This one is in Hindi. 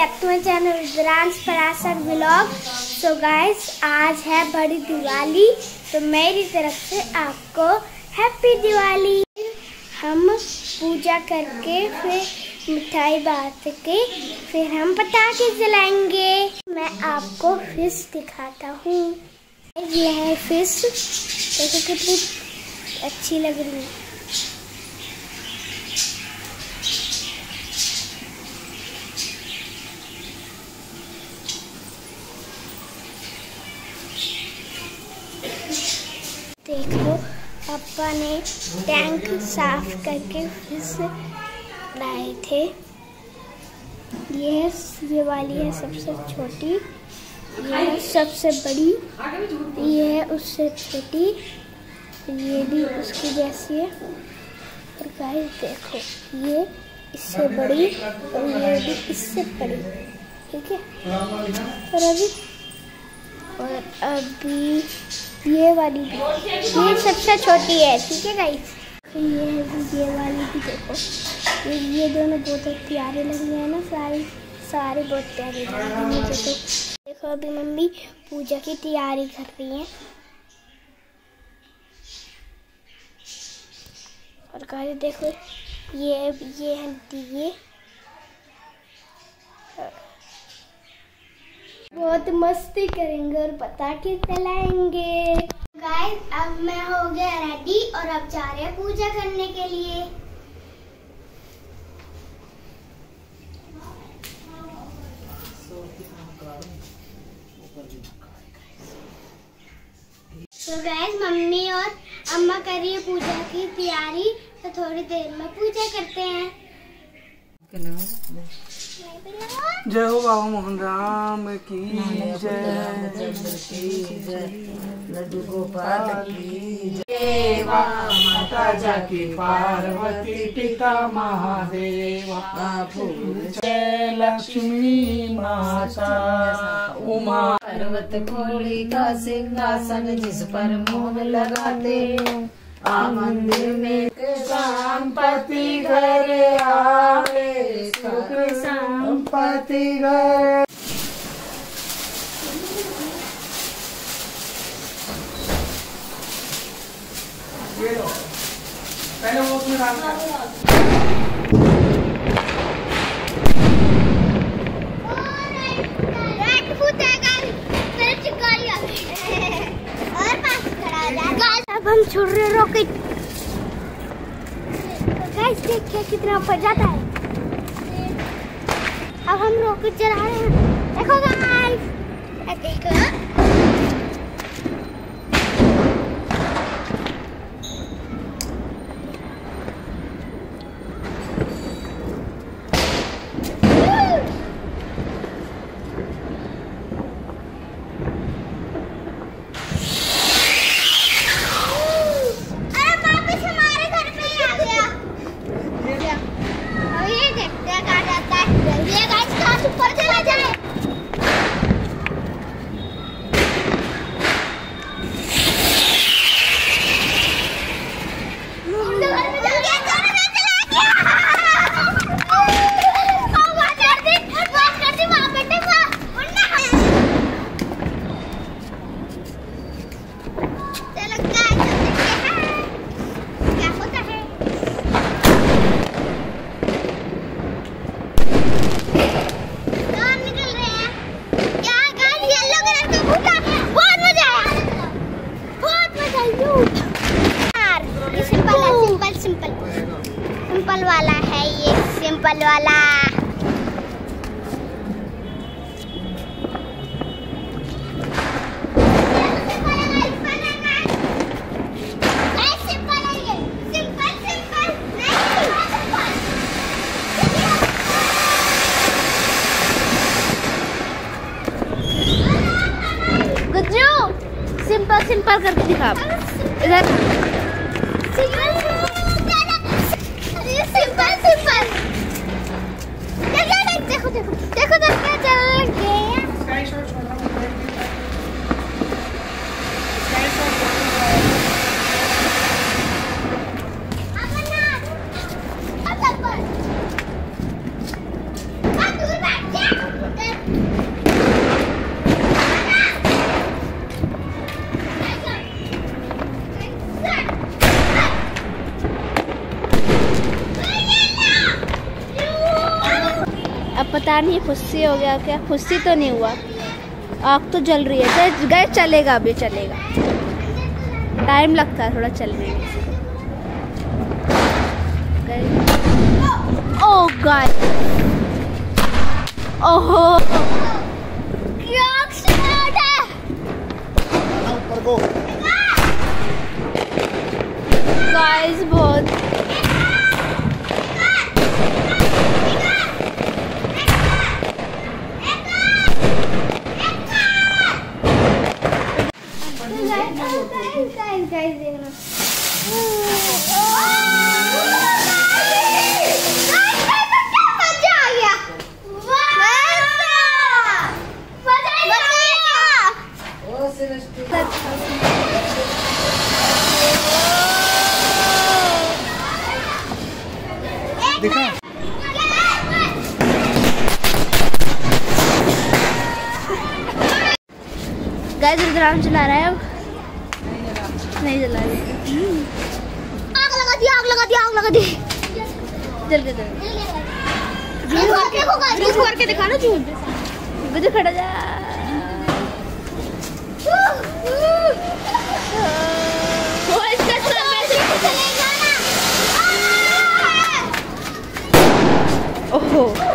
Back to my channel Rudransh Parashar blog. So guys आज है बड़ी दिवाली तो मेरी तरफ़ से आपको हैप्पी दिवाली। हम पूजा करके, फिर मिठाई बांट के, फिर हम पटाखे जलाएँगे। मैं आपको फ़िश दिखाता हूँ। ये है फ़िश देखो कितनी अच्छी लग रही है देखो पापा ने टैंक साफ़ करके फिर से लाए थे। ये ये वाली है सबसे छोटी। ये सबसे बड़ी। ये है उससे छोटी। ये भी उसकी जैसी है। और गाइस देखो, ये इससे बड़ी और ये भी इससे बड़ी। ठीक है? और अभी और अभी ये वाली भी, ये सबसे छोटी है, ठीक है गाइस ये ये वाली भी देखो। ये ये दोनों बहुत प्यारे लग रहे हैं ना, सारे सारे बहुत प्यारे लग रहे हैं। मुझे तो देखो अभी मम्मी पूजा की तैयारी कर रही हैं। और गाइस देखो, ये ये है दिए बहुत मस्ती करेंगे और पटाखे चलाएँगे। गाइस अब मैं हो गया रेडी और अब जा रहे हैं पूजा करने के लिए। तो गाइस मम्मी और अम्मा कर रही है पूजा की तैयारी तो थोड़ी देर में पूजा करते हैं। जय हो? बाबा मोहन राम की जय। लड्डू गोपाल की देवा माता जाकी पार्वती पिता महादेवा। जय लक्ष्मी माता उमा। पर्वत खोली का सिंहासन जिस पर मोह लगाते। आ मंदिर में संपत्ति घर आवे सुख संपत्ति घर। पहले वो उसमें डाल दो। अब हम छोड़ रहे रॉकेट गाइस कितना ऊपर जाता है। अब हम रॉकेट चला रहे हैं। देखो गाइस देखो अरे वापस हमारे घर पे ही आ गया अब ये देखते हैं कहाँ जाता है ये गाइस कहाँ ऊपर चला जाए चलो गाइस देखते हैं क्या होता है कहाँ निकल रहे हैं क्या गाइस येलो कलर का भूता बहुत मज़ा आया बहुत मज़ा आया यार ये सिंपल है सिंपल सिंपल सिंपल वाला है ये सिंपल वाला सिंपल है ये सिंपल सिंपल नहीं गुज्जू सिंपल सिंपल करके दिखा इधर। Simple simple. देखो देखो देखो देखो तो क्या चल गया पता नहीं फुस्सी हो गया क्या? फुस्सी तो नहीं हुआ। आग तो जल रही है। तो गए चलेगा अभी चलेगा। टाइम लगता है थोड़ा चलने में। ओ गाय ओहो। क्या है? Guys, guys, देखना। मज़ा आ गया। मज़ा आ गया। ओ सृष्टि दिखा गाइस रुद्राम चला रहा है अब नहीं रहा आग लगा दी आग लगा दी आग लगा दी। जल गया जल झूठ करके दिखा ना झूठ मुझे खड़ा जा। वो इसका ओहो।